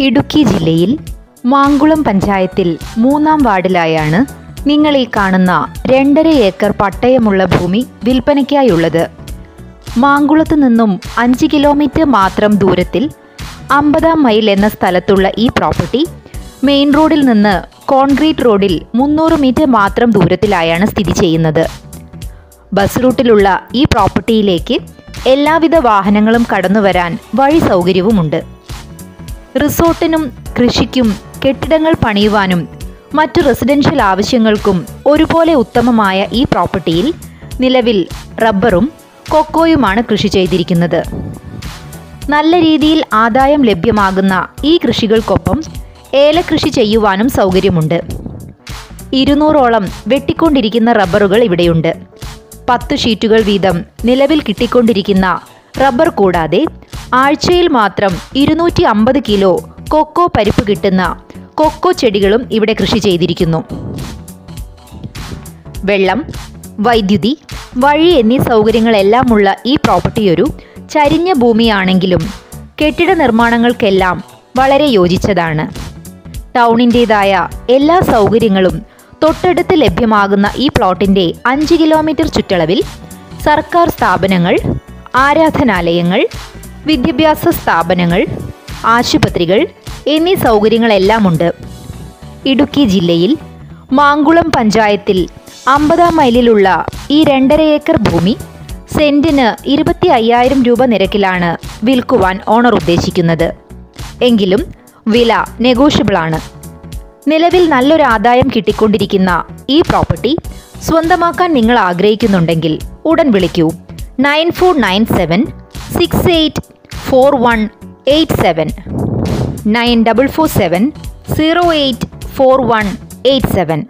ഇടുക്കി ജില്ലയിൽ മാങ്കുളം പഞ്ചായത്തിൽ മൂന്നാം വാർഡിലായാണ് നിങ്ങൾ ഈ കാണുന്ന രണ്ടര ഏക്കർ പട്ടയമുള്ള ഭൂമി വിൽപ്പനയ്ക്കായുള്ളത്. മാങ്കുളത്ത് നിന്നും അഞ്ച് കിലോമീറ്റർ മാത്രം ദൂരത്തിൽ അമ്പതാം മൈൽ എന്ന സ്ഥലത്തുള്ള ഈ പ്രോപ്പർട്ടി മെയിൻ റോഡിൽ നിന്ന് കോൺക്രീറ്റ് റോഡിൽ മുന്നൂറ് മീറ്റർ മാത്രം ദൂരത്തിലായാണ് സ്ഥിതി ചെയ്യുന്നത്. ബസ് റൂട്ടിലുള്ള ഈ പ്രോപ്പർട്ടിയിലേക്ക് എല്ലാവിധ വാഹനങ്ങളും കടന്നുവരാൻ വഴി സൗകര്യവുമുണ്ട്. റിസോർട്ടിനും കൃഷിക്കും കെട്ടിടങ്ങൾ പണിയുവാനും മറ്റു റെസിഡൻഷ്യൽ ആവശ്യങ്ങൾക്കും ഒരുപോലെ ഉത്തമമായ ഈ പ്രോപ്പർട്ടിയിൽ നിലവിൽ റബ്ബറും കൊക്കോയുമാണ് കൃഷി ചെയ്തിരിക്കുന്നത്. നല്ല രീതിയിൽ ആദായം ലഭ്യമാകുന്ന ഈ കൃഷികൾക്കൊപ്പം ഏലകൃഷി ചെയ്യുവാനും സൗകര്യമുണ്ട്. ഇരുന്നൂറോളം വെട്ടിക്കൊണ്ടിരിക്കുന്ന റബ്ബറുകൾ ഇവിടെയുണ്ട്. പത്ത് ഷീറ്റുകൾ വീതം നിലവിൽ കിട്ടിക്കൊണ്ടിരിക്കുന്ന റബ്ബർ കൂടാതെ ആഴ്ചയിൽ മാത്രം ഇരുന്നൂറ്റി അമ്പത് കിലോ കൊക്കോ പരിപ്പ് കിട്ടുന്ന കൊക്കോ ചെടികളും ഇവിടെ കൃഷി ചെയ്തിരിക്കുന്നു. വെള്ളം വൈദ്യുതി വഴി എന്നീ സൗകര്യങ്ങളെല്ലാമുള്ള ഈ പ്രോപ്പർട്ടി ഒരു ചരിഞ്ഞ ഭൂമിയാണെങ്കിലും കെട്ടിട നിർമ്മാണങ്ങൾക്കെല്ലാം വളരെ യോജിച്ചതാണ്. ടൗണിന്റേതായ എല്ലാ സൗകര്യങ്ങളും തൊട്ടടുത്ത് ലഭ്യമാകുന്ന ഈ പ്ലോട്ടിന്റെ അഞ്ച് കിലോമീറ്റർ ചുറ്റളവിൽ സർക്കാർ സ്ഥാപനങ്ങൾ ആരാധനാലയങ്ങൾ വിദ്യാഭ്യാസ സ്ഥാപനങ്ങൾ ആശുപത്രികൾ എന്നീ സൗകര്യങ്ങളെല്ലാമുണ്ട്. ഇടുക്കി ജില്ലയിൽ മാങ്കുളം പഞ്ചായത്തിൽ അമ്പതാം മൈലിലുള്ള ഈ രണ്ടര ഏക്കർ ഭൂമി സെന്റിന് ഇരുപത്തി അയ്യായിരം രൂപ നിരക്കിലാണ് വിൽക്കുവാൻ ഓണർ ഉദ്ദേശിക്കുന്നത്. എങ്കിലും വില നെഗോഷ്യബിളാണ്. നിലവിൽ നല്ലൊരു ആദായം കിട്ടിക്കൊണ്ടിരിക്കുന്ന ഈ പ്രോപ്പർട്ടി സ്വന്തമാക്കാൻ നിങ്ങൾ ആഗ്രഹിക്കുന്നുണ്ടെങ്കിൽ ഉടൻ വിളിക്കൂ. Nine four nine seven six eight 4187 9447 084187